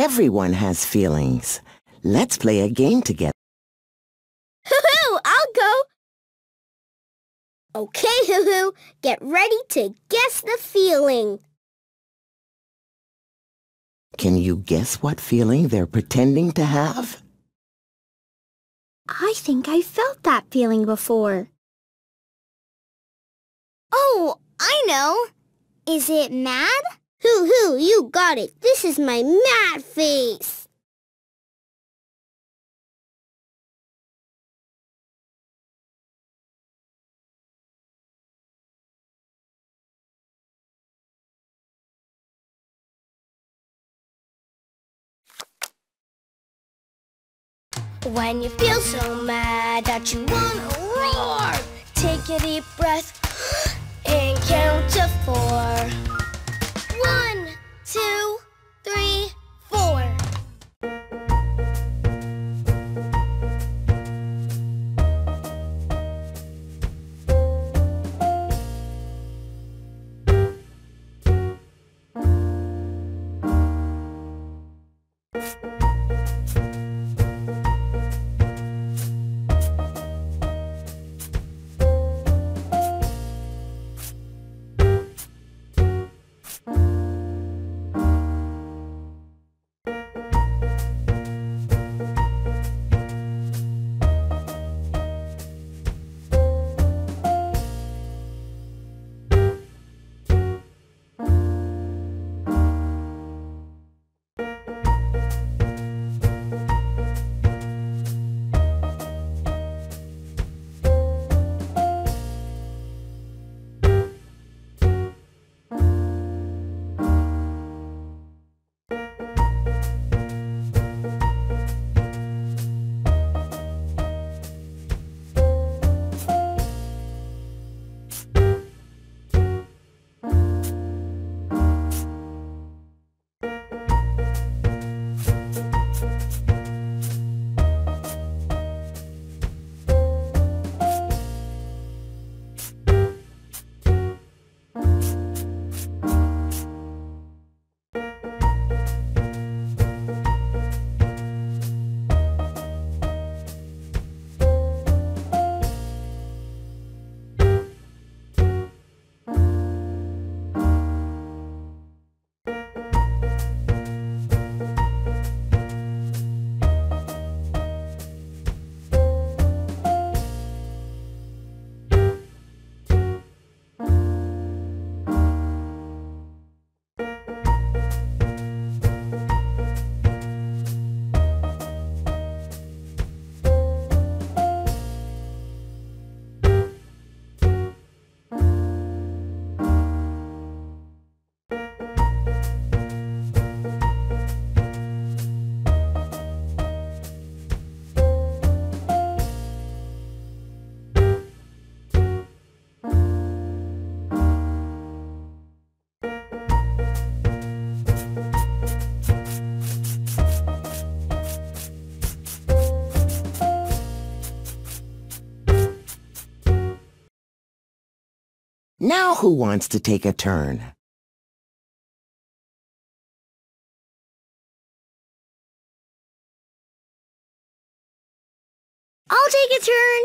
Everyone has feelings. Let's play a game together. Hoo-hoo, I'll go. Okay, Hoo-hoo, get ready to guess the feeling. Can you guess what feeling they're pretending to have? I think I felt that feeling before. Oh, I know. Is it mad? Hoo-hoo, you got it. This is my mad face. When you feel so mad that you wanna roar, take a deep breath and count to four. Two, Now who wants to take a turn? I'll take a turn.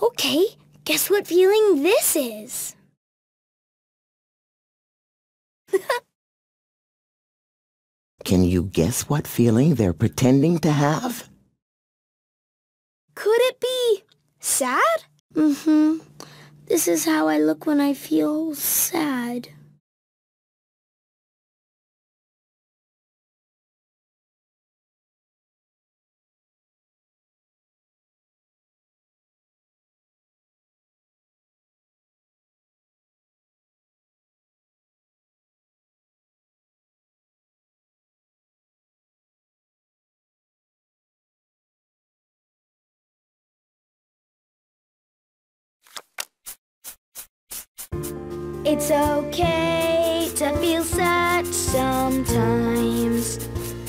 Okay, guess what feeling this is? Can you guess what feeling they're pretending to have? Could it be sad? Mm-hmm. This is how I look when I feel sad. It's okay to feel sad sometimes.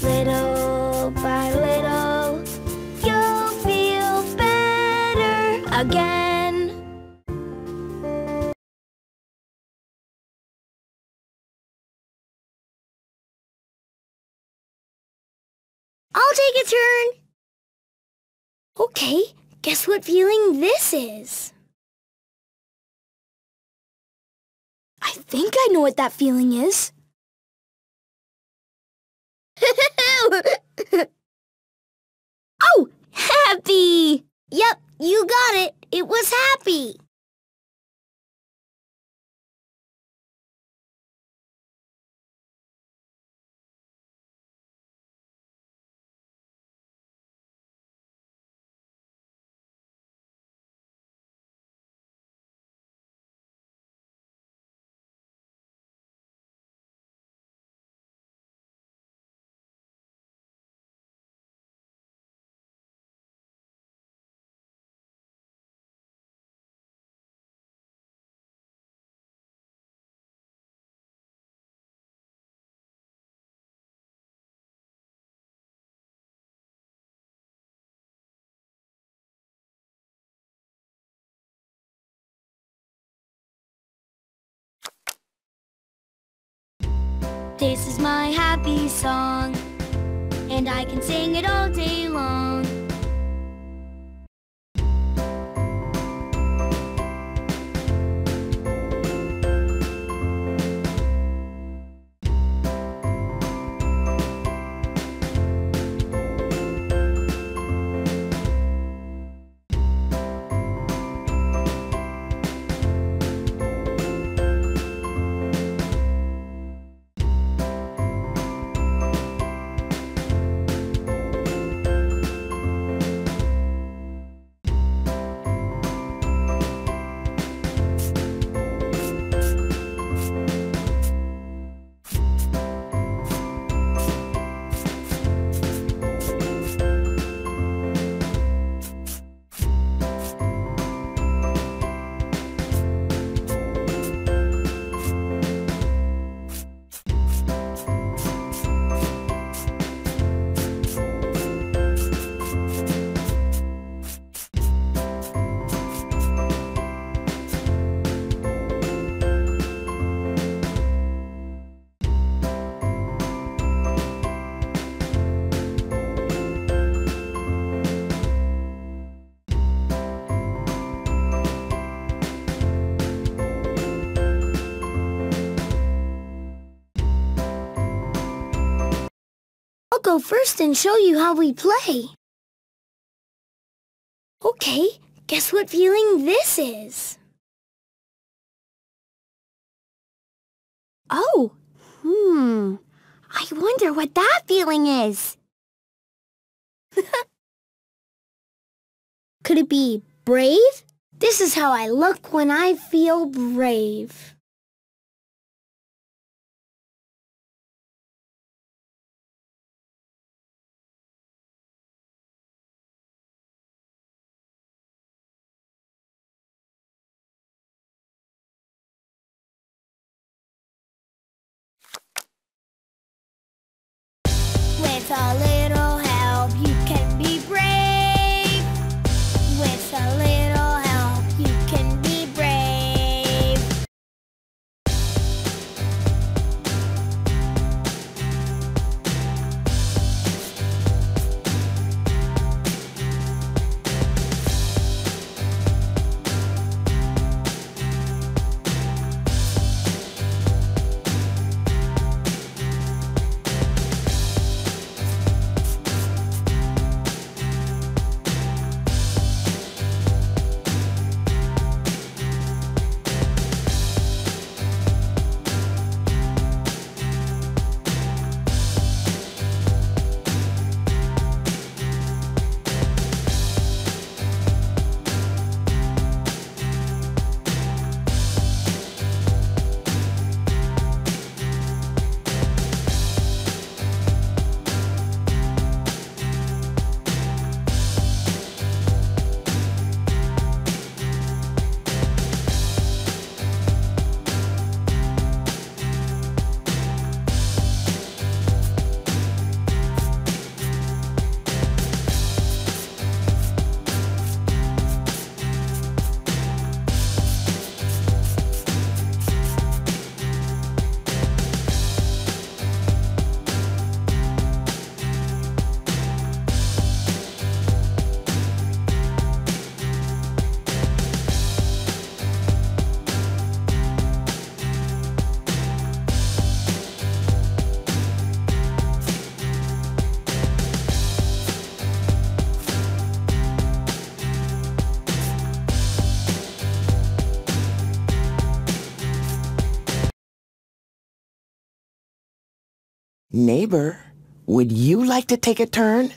Little by little, you'll feel better again. I'll take a turn. Okay, guess what feeling this is? I think I know what that feeling is. oh, happy! Yep, you got it. It was happy. My happy song, and I can sing it all day long. I'll go first and show you how we play. Okay, guess what feeling this is? Oh, hmm. I wonder what that feeling is. Could it be brave? This is how I look when I feel brave. With Neighbor, would you like to take a turn?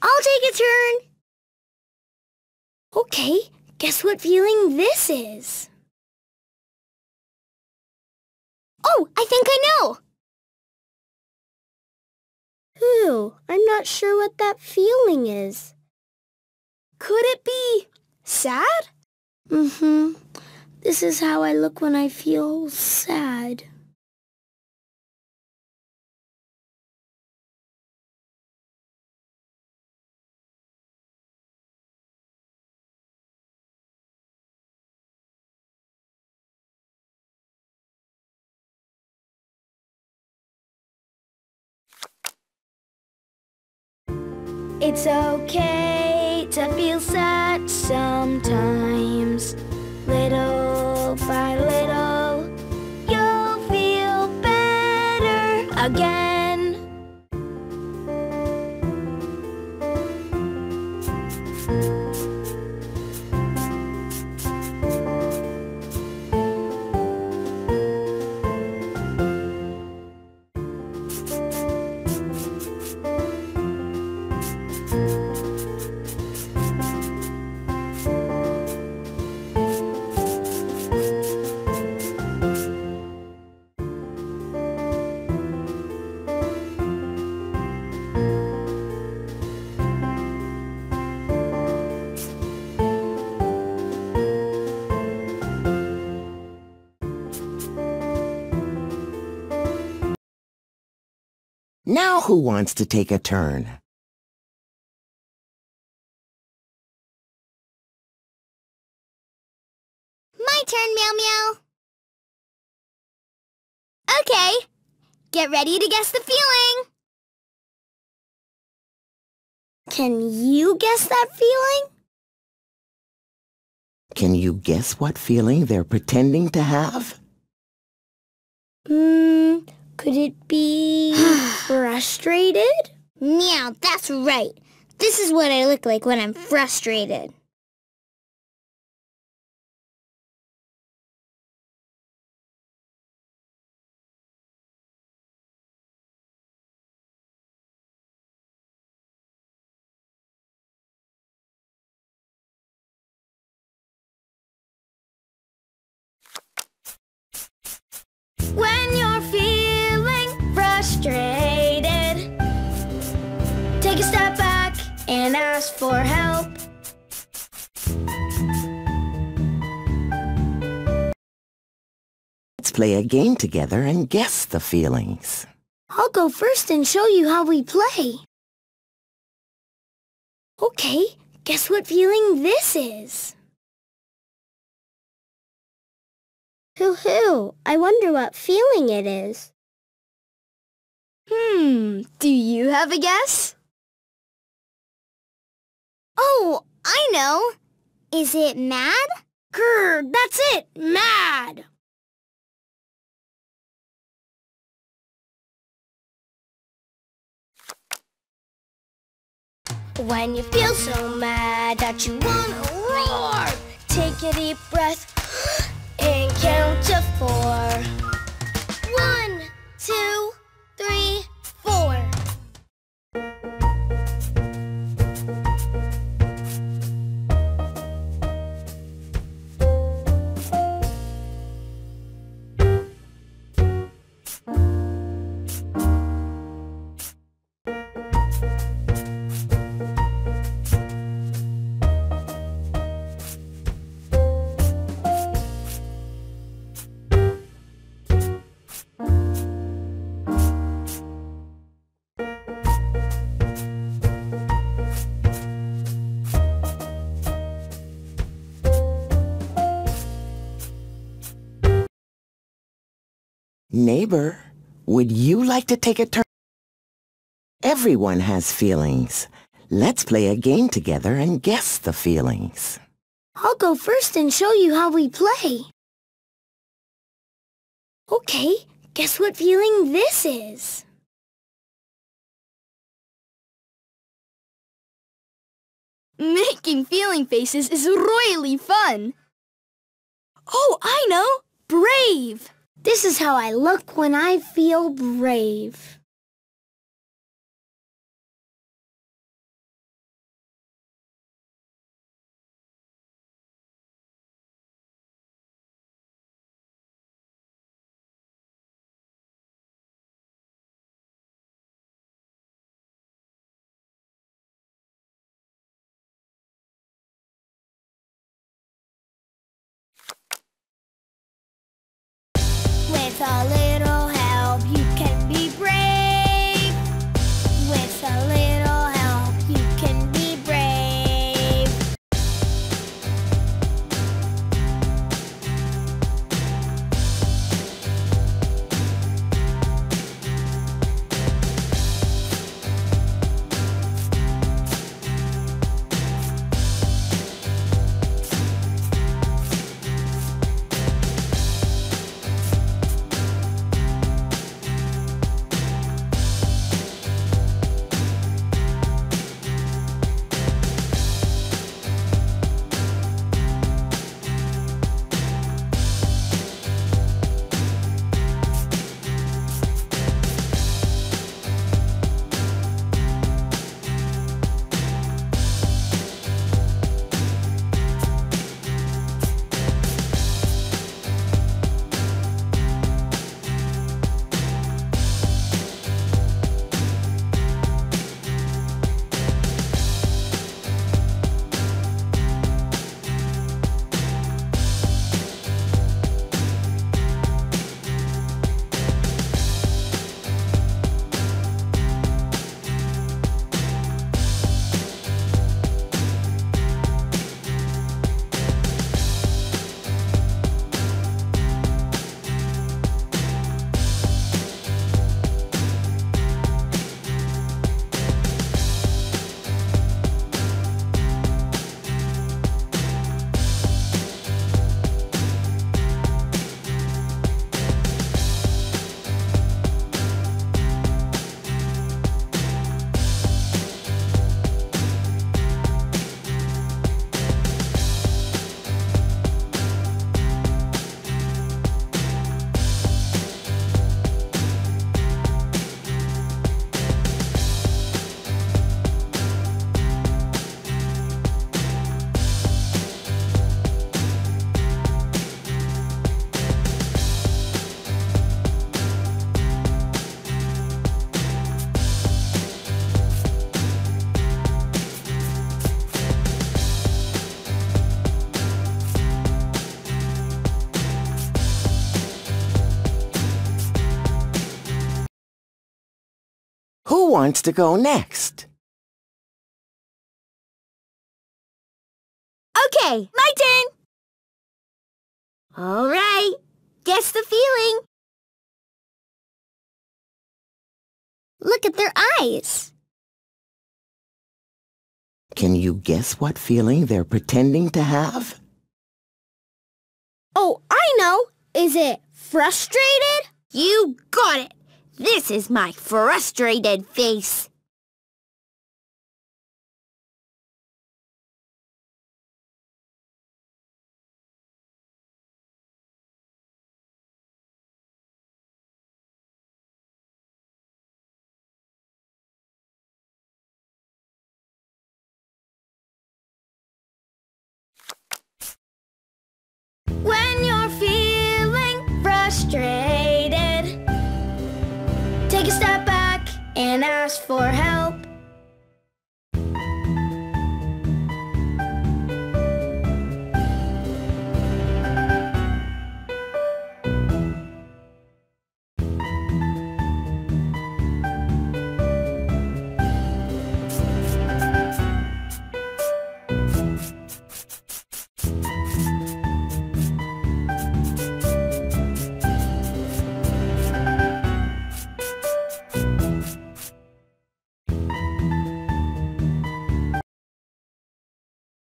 I'll take a turn. Okay, guess what feeling this is? Oh, I think I know. Who? I'm not sure what that feeling is. Could it be sad? Mm-hmm. This is how I look when I feel sad. It's okay to feel sad sometimes. Little by little, you'll feel better again. Now who wants to take a turn? My turn, Meow Meow. Okay, get ready to guess the feeling. Can you guess that feeling? Can you guess what feeling they're pretending to have? Hmm, could it be frustrated? Meow, that's right. This is what I look like when I'm frustrated. Ask for help. Let's play a game together and guess the feelings. I'll go first and show you how we play. Okay, guess what feeling this is? Hoo hoo, I wonder what feeling it is. Hmm, do you have a guess? I know. Is it mad? Grr, that's it, mad. When you feel so mad that you wanna roar, take a deep breath and count to four. One, two, three, Neighbor, would you like to take a turn? Everyone has feelings. Let's play a game together and guess the feelings. I'll go first and show you how we play. Okay, guess what feeling this is? Making feeling faces is really fun. Oh, I know! Brave! This is how I look when I feel brave. Who wants to go next? Okay, my turn! All right, guess the feeling. Look at their eyes. Can you guess what feeling they're pretending to have? Oh, I know. Is it frustrated? You got it! This is my frustrated face. For help.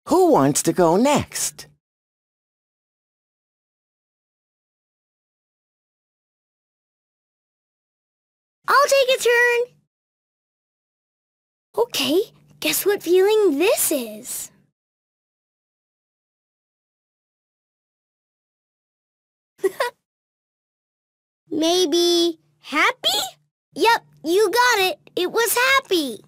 Who wants to go next? I'll take a turn. Okay, guess what feeling this is? Maybe happy? Yep, you got it. It was happy.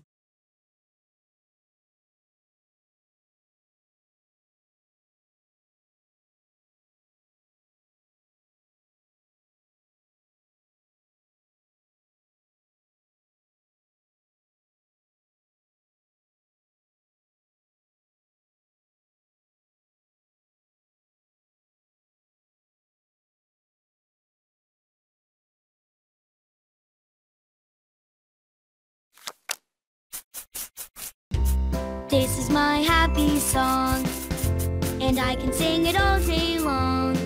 Song, and I can sing it all day long.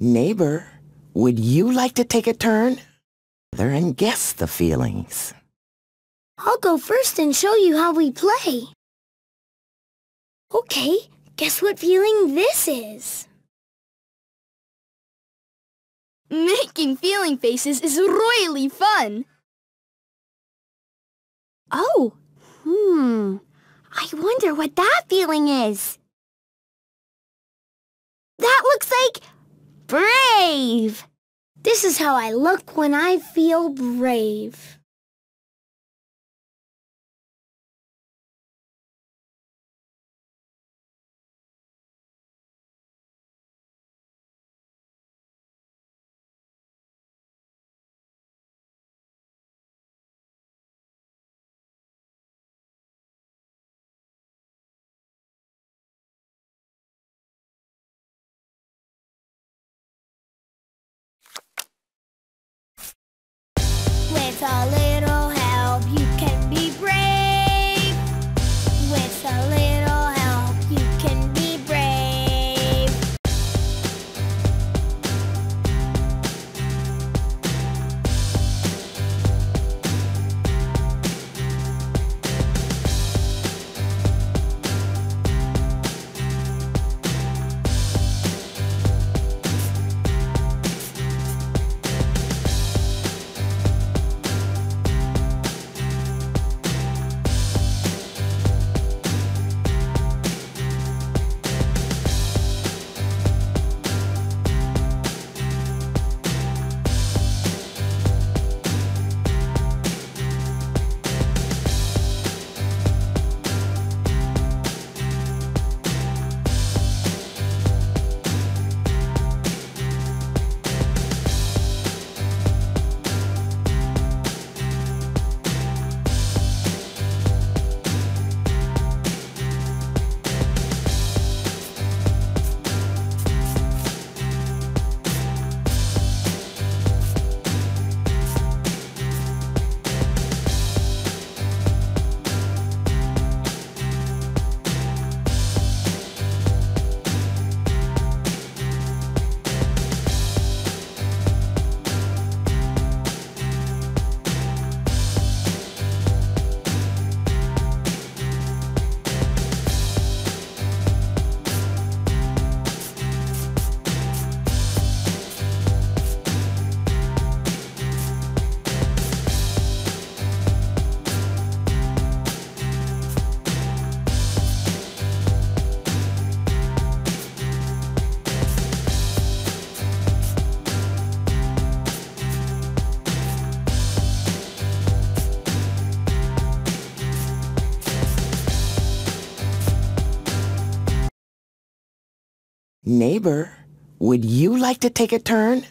Neighbor, would you like to take a turn? And guess the feelings. I'll go first and show you how we play. Okay, guess what feeling this is? Making feeling faces is really fun. Oh, hmm. I wonder what that feeling is. That looks like brave. This is how I look when I feel brave. With Neighbor, would you like to take a turn?